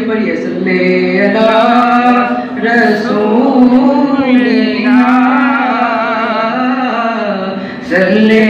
पढ़िए सल्ले अला रसूलिना सल्ले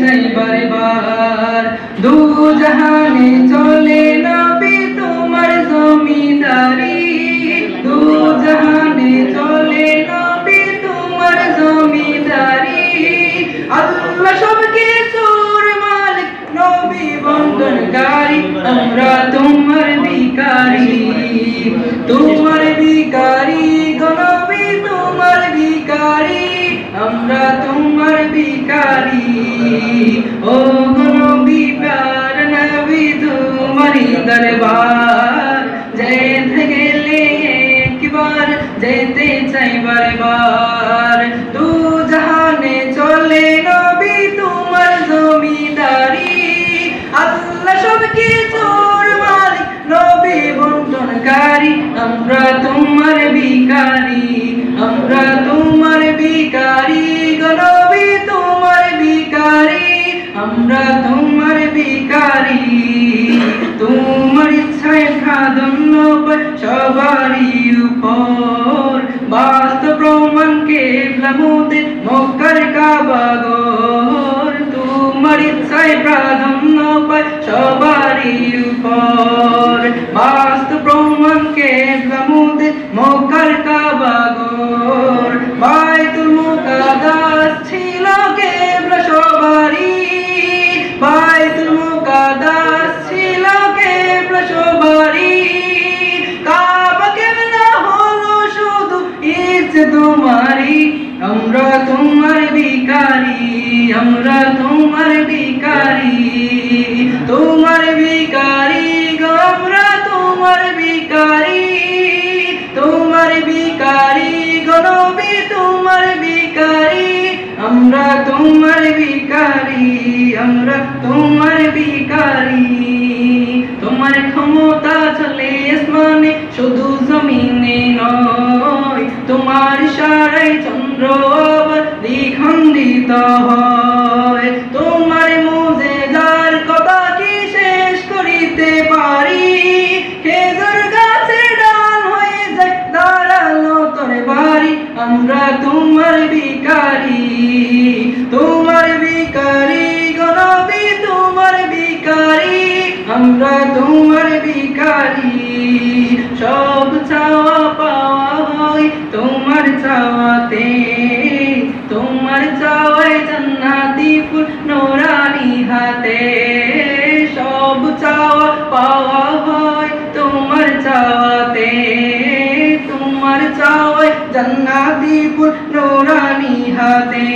চাই বারবার দু জাহানে চলে নবী তোমার জমিদারি। দু জাহানে চলে নবী তোমার জমিদারি। আল্লাহ সব কিছুর মালিক, নবী বন্ধনকারী, আমরা তোমার ভিকারি তোমার ও গনবী প্যার নবী তোমারি দরবার। যেতে গেলে একবার যেতে চাই বারবার। জাহানে চলে নবী, তোমার জমিদারি। আল্লাহ সব কিছুর মালিক নবী বন্টনকারী, আমরা তোমার ভিকারি উপর বাস্তব প্রমাণ কে ব্লামুতে মক্কার কাবাগর তোমার ইচ্ছায় প্রাধান্য আমরা তোমার ভিকারি তোমার ভিকারি গো, আমরা তোমার ভিকারি তোমার ভিকারি গো, নবী তোমার ভিকারি আমরা তোমার ভিকারি আমরা তোমার ভিকারি তোমার ক্ষমতা চলে আসমানে, শুধু জমিনে নয়, তোমার সারাই চন্দ্র দ্বিখণ্ডিত হয়। চাওয়াতে তোমার চাওয়ায় জান্নাতি ফুল নোরানি হাতে। সব চাওয়া পাওয়া হয় তোমার চাওয়াতে। তোমার চাওয়ায় জান্নাতি ফুল নোরানি হাতে।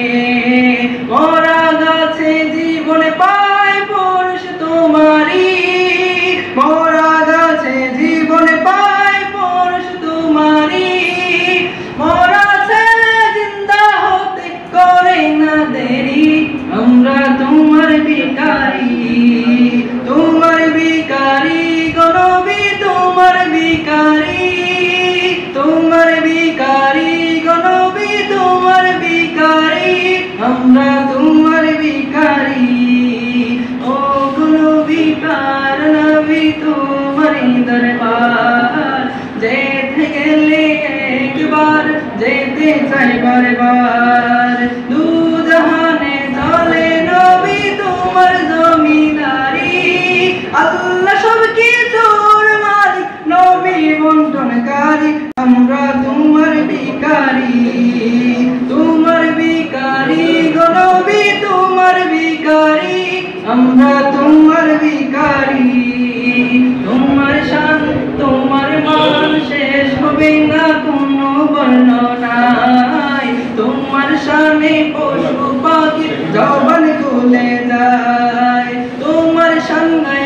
দেরি আমরা তোমার ভিকারি তোমার ভিকারি গনবী তোমার ভিকারি তোমার ভিকারি গনবী তোমার ভিকারি আমরা তোমার ভিকারি ও গনবী পার নবী তোমার দরবার যেতে গেলে একবার যেতে চাই বারবার বন্টনকারী আমরা তোমার বিকারি তোমার বিকারি গরবি তোমার বিকারি আমরা তোমার বিকারি তোমার শান, তোমার মান শেষ হবে না, কোনো বর্ণনায় তোমার শানে পশু পাখি জবান খুলে যায়। তোমার সঙ্গে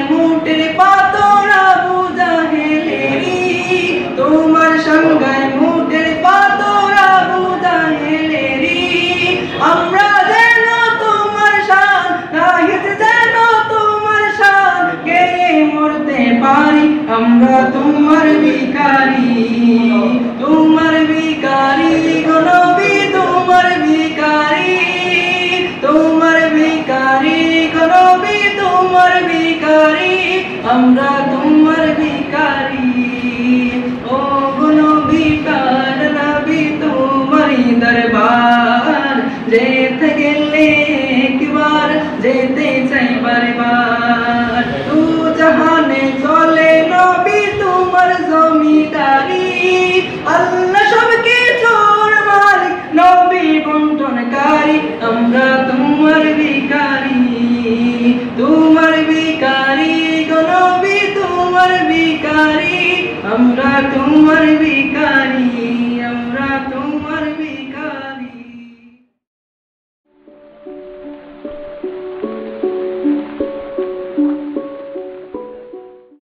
ভিখারি গনবি তোমার ভিখারি আমরা তোমার ভিকারি। ও গনবি কার নবী তোমারি দরবার যেতে নবী তোমার